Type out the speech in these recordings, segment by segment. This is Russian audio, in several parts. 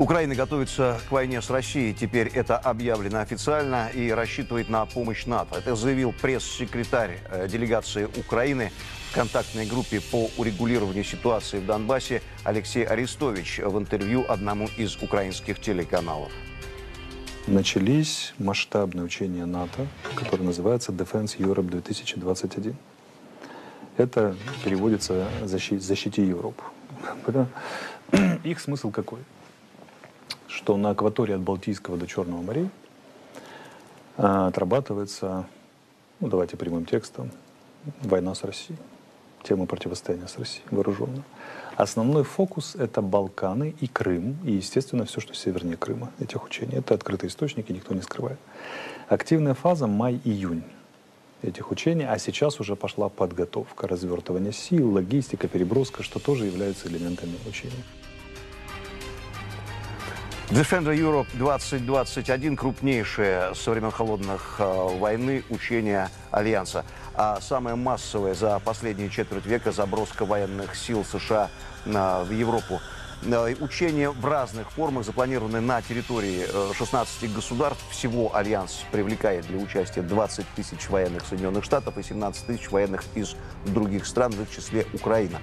Украина готовится к войне с Россией. Теперь это объявлено официально и рассчитывает на помощь НАТО. Это заявил пресс-секретарь э, делегации Украины в контактной группе по урегулированию ситуации в Донбассе Алексей Арестович в интервью одному из украинских телеканалов. Начались масштабные учения НАТО, которые называются Defense Europe 2021. Это переводится «Защити, Европу». Их смысл какой? Что на акватории от Балтийского до Черного морей а, отрабатывается, ну давайте прямым текстом, война с Россией, тема противостояния с Россией вооруженного. Основной фокус — это Балканы и Крым, и, естественно, все, что севернее Крыма, этих учений. Это открытые источники, никто не скрывает. Активная фаза май-июнь этих учений, а сейчас уже пошла подготовка, развертывание сил, логистика, переброска, что тоже являются элементами учений. Defender Europe 2021 – крупнейшее со времен холодной э, войны учение Альянса. А самое массовое за последние четверть века заброска военных сил США э, в Европу – учения в разных формах запланированы на территории 16 э, государств. Всего Альянс привлекает для участия 20 тысяч военных Соединенных Штатов и 17 тысяч военных из других стран, в числе Украина.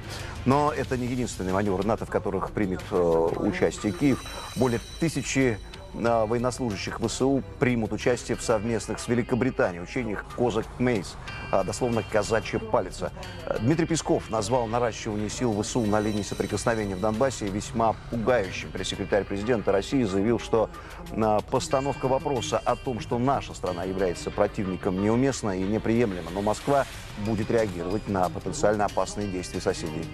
Но это не единственный маневр НАТО, в которых примет э, участие Киев. Более тысячи военнослужащих ВСУ примут участие в совместных с Великобританией учениях «Козак Мейс», а, дословно «казачья палица». Дмитрий Песков назвал наращивание сил ВСУ на линии соприкосновения в Донбассе весьма пугающим. Пресс-секретарь президента России заявил, что а, постановка вопроса о том, что наша страна является противником, неуместна и неприемлема, но Москва будет реагировать на потенциально опасные действия соседей.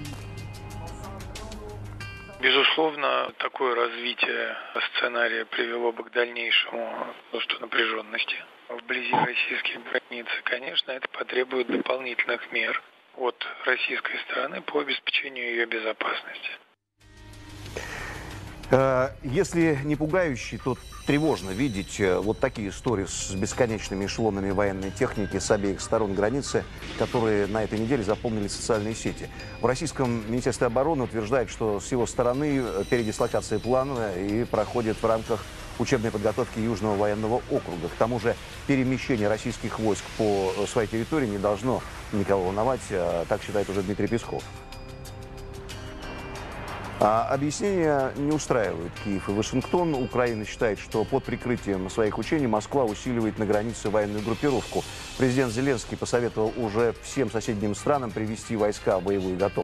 Безусловно, такое развитие сценария привело бы к дальнейшему что напряженности вблизи российских границ. Конечно, это потребует дополнительных мер от российской стороны по обеспечению ее безопасности. Э, если не пугающий, то тревожно видеть э, вот такие истории с бесконечными эшелонами военной техники с обеих сторон границы, которые на этой неделе заполнили социальные сети. В российском Министерстве обороны утверждает, что с его стороны э, передислокация плановая и проходит в рамках учебной подготовки Южного военного округа. К тому же перемещение российских войск по своей территории не должно никого волновать, так считает уже Дмитрий Песков. А объяснения не устраивают Киев и Вашингтон. Украина считает, что под прикрытием своих учений Москва усиливает на границе военную группировку. Президент Зеленский посоветовал уже всем соседним странам привести войска в боевую готовность.